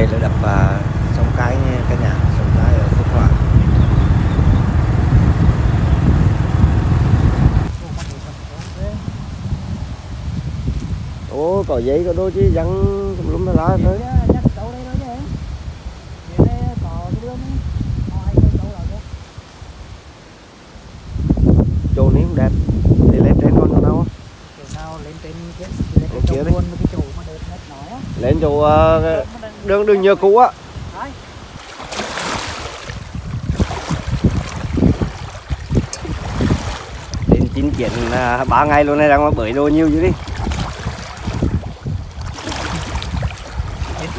đây là đập à, sông cái nha cả nhà sông cái ở phước hòa ủa có giấy có đôi chứ vẫn lúm lá tới. chỗ này cũng đẹp. Đi lên trên con nào đâu lên trên kia Lên chỗ cái chỗ lên chỗ à, đường đường nhựa cũ á. Đến chín chuyện à, ba ngày luôn này đang bưởi đồ nhiều dữ đi.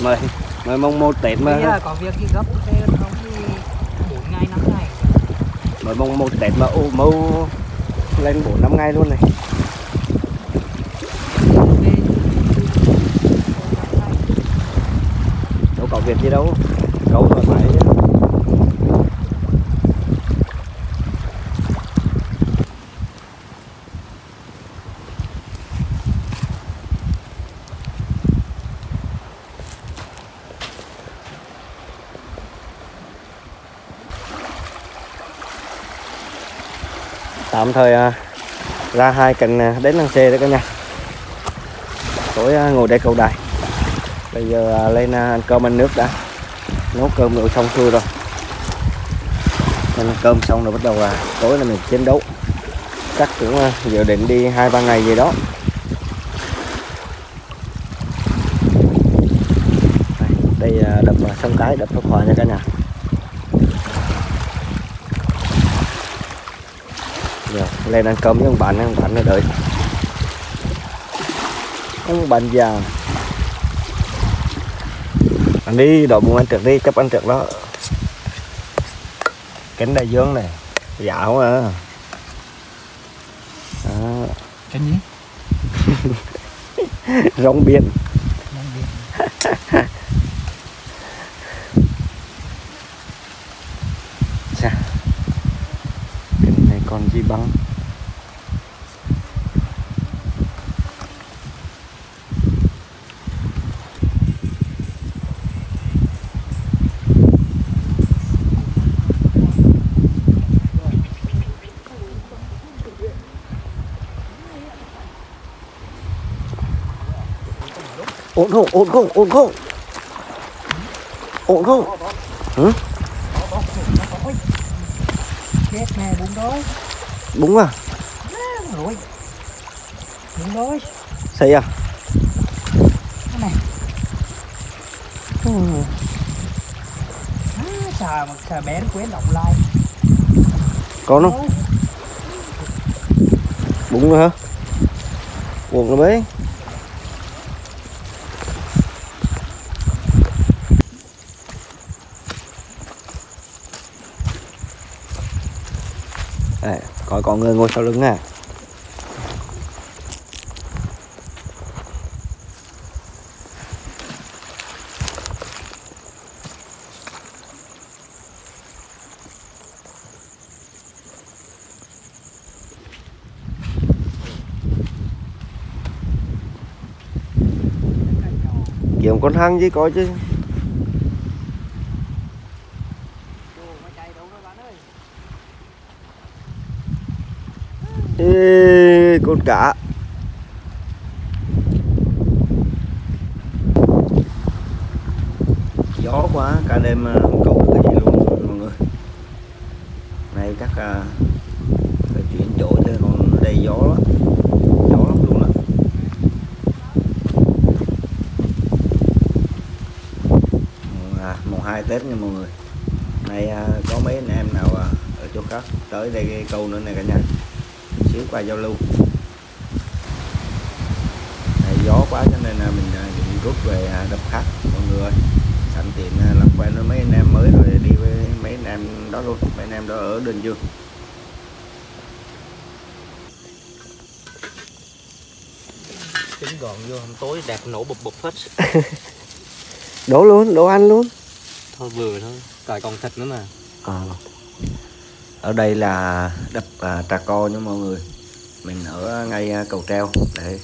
Mời mời mong một tết bây mà giờ có việc gì gấp không bốn ngày năm ngày. Mời mong một tết mà ô mâu lên bốn năm ngày luôn này Về đâu có việc gì đâu câu thoải mái chứ. tạm thời à, ra hai cành à, đến lăng xe đấy cả nhà tối à, ngồi đây cầu đài bây giờ à, lên à, ăn cơm ăn nước đã. Nấu cơm rồi xong xuôi rồi. Nên ăn cơm xong rồi bắt đầu là tối là mình chiến đấu. Chắc cũng à, dự định đi hai ba ngày gì đó. Đây, đập sông cái đập phước hòa nha cả nhà. Giờ lên ăn cơm với ông bạn ông bạn nó đợi. Ông bạn già ăn đi đợi bụng ăn trước đi chấp ăn trước đó. Cánh đại dương này dạo à. Đó, cái gì? Rong biển. Cái này còn gì băng ổn không? Ổn không? Ổn không? Ổn không? Chết nè bún đói đúng à? Rồi bún đói xây à? Cái này xà mà xà bé quên động lai. có không? Đúng rồi hả? Buồn rồi mấy Đây, coi có người ngồi sau lưng à. Kiếm con hăng chứ coi chứ Ê, con cá gió quá cả đêm à, không cầu được cái gì luôn mọi người. Nay chắc à, phải chuyển chỗ chứ còn ở đây gió lắm. Gió lắm luôn á. À, mùng hai tết nha mọi người. Nay à, có mấy anh em nào à, ở chỗ khác tới đây câu nữa này cả nhà. Xíu qua giao lưu này gió quá cho nên là mình à, định rút về à, đập khác mọi người sẵn tiện à, làm quen với mấy anh em mới rồi đi với mấy anh em đó luôn mấy anh em đó ở Đơn Dương. Tính gọn vô hôm tối đẹp nổ bụp bụp hết. Đổ luôn đổ ăn luôn. Thôi vừa thôi cài còn thịt nữa mà. Ờ. ở đây là đập à, trà co nha mọi người. Mình ở ngay à, cầu treo để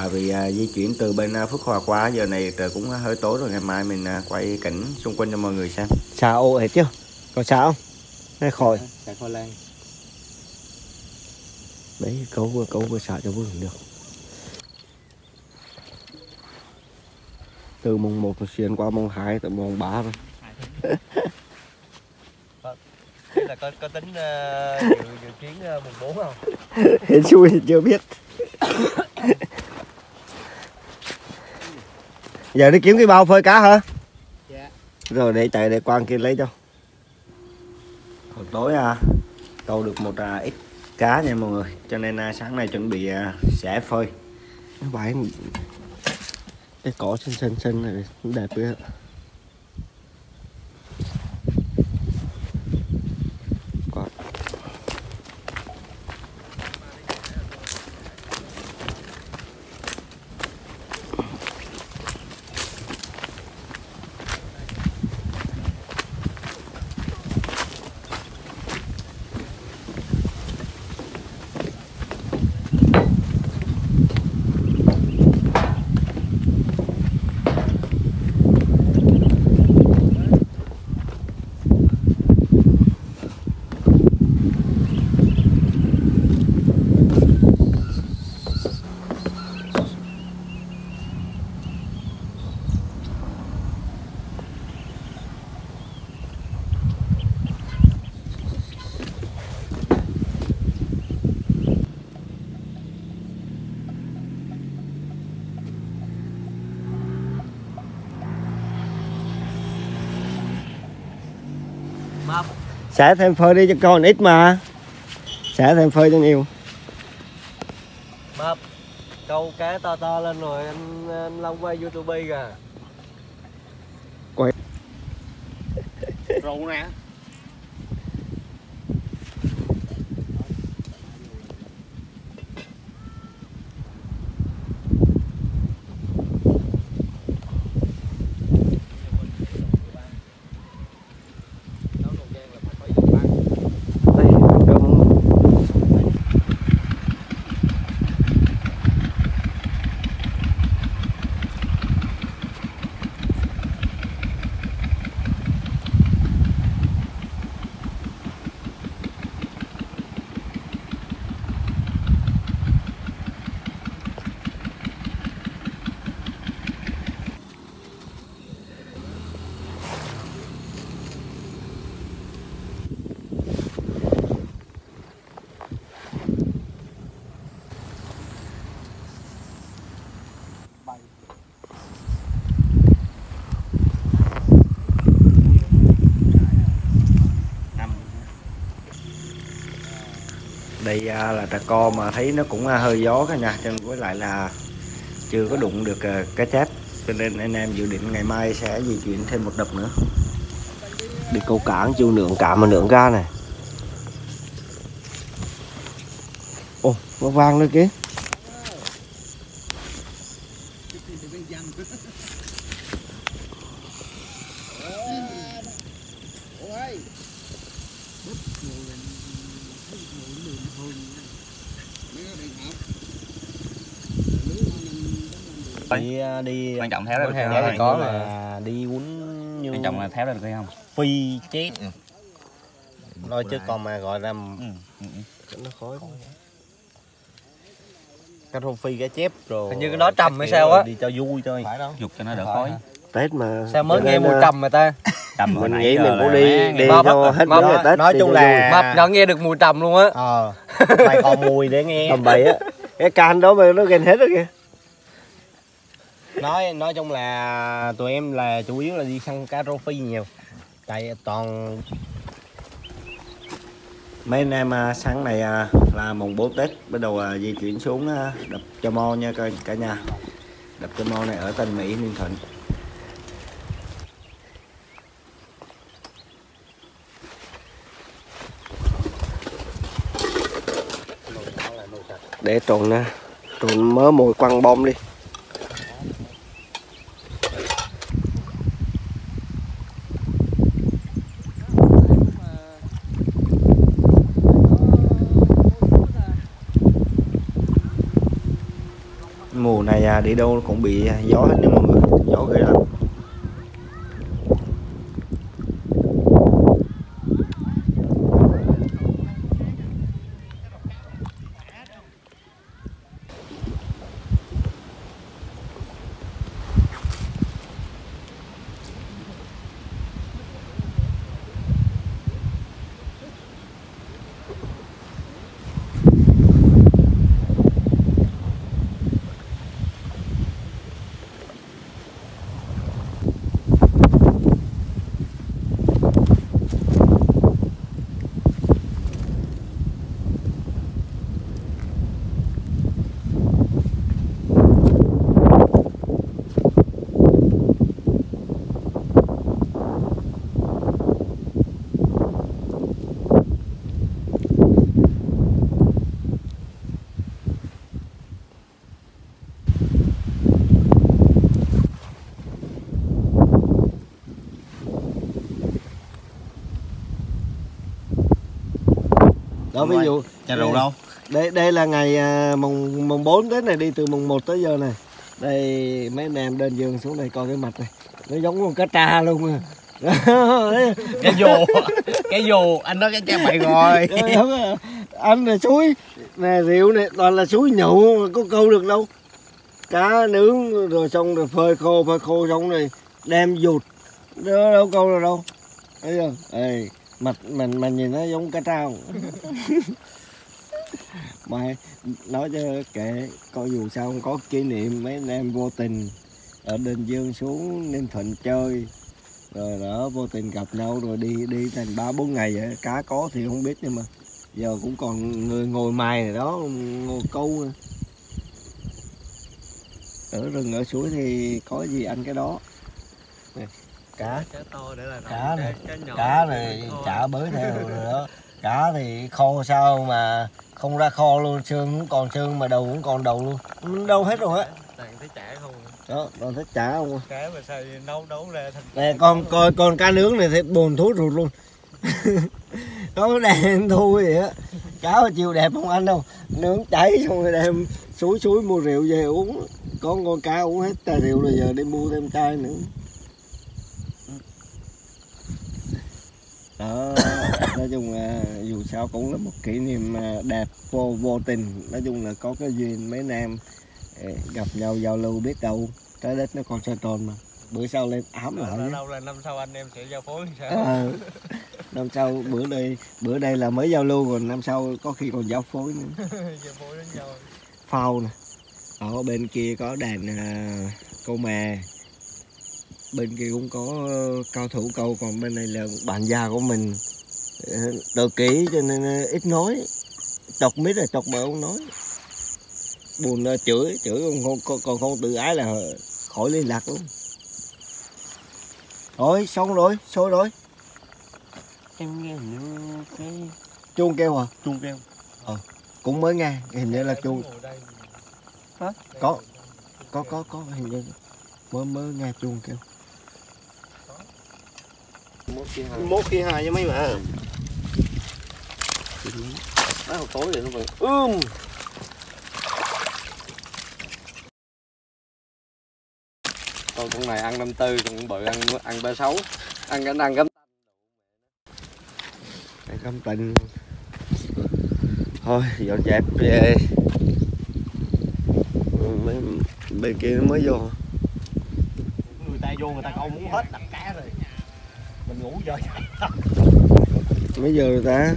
tại vì à, di chuyển từ bên à, Phước Hòa qua giờ này trời cũng hơi tối rồi ngày mai mình à, quay cảnh xung quanh cho mọi người xem. Xả ô hết chưa có xả không? Hay khỏi Xả khoai lang đấy cấu vừa cấu vừa xả cho vừa được. Từ mùng 1 xuyên qua mùng 2 tới mùng 3 rồi Thế là có, có tính uh, dự, dự kiến uh, mùng 4 không? Hên xui chưa biết Giờ đi kiếm cái bao phơi cá hả? Dạ Rồi để chạy để quang kia lấy cho Hồi tối à Câu được một à, ít cá nha mọi người Cho nên à, sáng nay chuẩn bị à, sẽ phơi Nó bãi Cái cỏ xinh xinh xinh này đẹp Quá. Mập Xả thêm phơi đi cho con ít mà. Xả thêm phơi cho nhiều. Mập Câu cá to to lên rồi anh, anh Long quay youtube kìa. Quay. Rượu nè Đây, cơm đây à, là trà co mà thấy nó cũng à, hơi gió cả nha cho nên với lại là chưa có đụng được à, cá chép cho nên anh em dự định ngày mai sẽ di chuyển thêm một đập nữa. Đi câu cá chưa nượng cả mà nượng ra này. Ô, nó vang nữa kìa. Đi đi quan trọng tháo ra được thì không có là đi quấn như quan trọng là tháo ra được hay không? Phi chết. Nói chứ còn mà gọi là ừ. ừ, ừ. nó khó cá rô phi cá chép rồi. Hình như cái đó trầm hay sao á. đi cho vui thôi. Phải đâu. Dục cho nó đỡ khói. tết mà Sao mới nghe mùi à, trầm mà ta? Trầm hồi mình nãy nghĩ giờ mình cũng đi đi cho hết á. ngày tết nói chung là- Mập nó nghe được mùi trầm luôn á. Ờ. Mày còn mùi để nghe. Tầm bậy á. Cái can đó mà nó gần hết rồi kìa nói nói chung là tụi em là chủ yếu là đi săn cá rô phi nhiều. Tại toàn mấy anh em à, sáng này à, là mùng 4 Tết bắt đầu à, di chuyển xuống đập Cho Mo nha cả, cả nhà. Đập Cho Mo này ở Tân Mỹ Ninh Thuận. Để trộn nè trộn mớ mồi quăng bom đi này à, đi đâu cũng bị gió hết nhưng mà người gió ghê lắm đó ví dụ chà rượu đâu? đây đây là ngày à, mùng mùng 4 Tết này đi từ mùng 1 tới giờ này. Đây mấy anh em lên giường xuống đây coi cái mặt này. Nó giống con cá tra luôn à. Cái dù cái dù anh nói cái cha mày rồi. Trời ơi, anh là suối nè rượu này toàn là suối nhậu có câu được đâu. Cá nướng rồi xong rồi phơi khô phơi khô xong rồi đem dụt đó đâu câu được đâu. Thấy chưa? Ê, mặt mình mình nhìn nó giống cá trao. Mà nói cho kệ coi dù sao không có kỷ niệm mấy anh em vô tình ở đền dương xuống ninh thuận chơi rồi đó vô tình gặp nhau rồi đi đi thành ba bốn ngày vậy cá có thì không biết nhưng mà giờ cũng còn người ngồi mài này đó ngồi câu ở rừng ở suối thì có gì ăn cái đó cá. Cá to để là Cá này, cá này chả bới theo rồi đó cá thì kho sao mà không ra kho luôn xương cũng còn xương mà đầu cũng còn đầu luôn. Đâu hết rồi á. Toàn thấy chả không đó còn thích chả không à? cá mà sao nấu nấu ra thành nè con coi con cá nướng này thì buồn thú ruột luôn. Nó đen thui vậy á. Cá chiều đẹp không anh đâu. Nướng cháy xong rồi đem suối suối mua rượu về uống. Có con cá uống hết chai rượu rồi giờ đi mua thêm chai nữa đó nói chung là dù sao cũng là một kỷ niệm à, đẹp vô vô tình. Nói chung là có cái duyên mấy anh em eh, gặp nhau giao lưu biết đâu trái đất nó còn xoay tròn mà. Bữa sau lên ám lại nhé. đâu là năm sau anh em sẽ giao phối sao? Ờ, năm sau bữa đây bữa đây là mới giao lưu còn năm sau có khi còn giao phối nữa. Giao phối đến nhau. Phao nè. Ở bên kia có đàn à, câu mè bên kia cũng có ờ, cao thủ câu còn bên này là bạn già của mình. Ờ, tự kỷ cho nên ờ, ít nói. Chọc mít là chọc bờ không nói. Buồn ờ, chửi chửi còn không còn, còn không tự ái là khỏi liên lạc luôn. Rồi xong rồi sôi rồi. Em nghe hình như cái chuông kêu à chuông kêu. Cũng mới nghe hình như là chuông. Hả? có có có có hình như mới mới nghe chuông kêu mốt kia hai với mấy mà Má hồi tối thì nó vẫn ươm còn con này ăn năm tư còn con bự ăn ăn ba sáu. Ăn cái ăn cắm ăn cắm tình thôi dọn dẹp về. Mấy bên kia nó mới vô. Người ta vô người ta câu muốn hết rồi mình ngủ giờ mấy giờ rồi ta?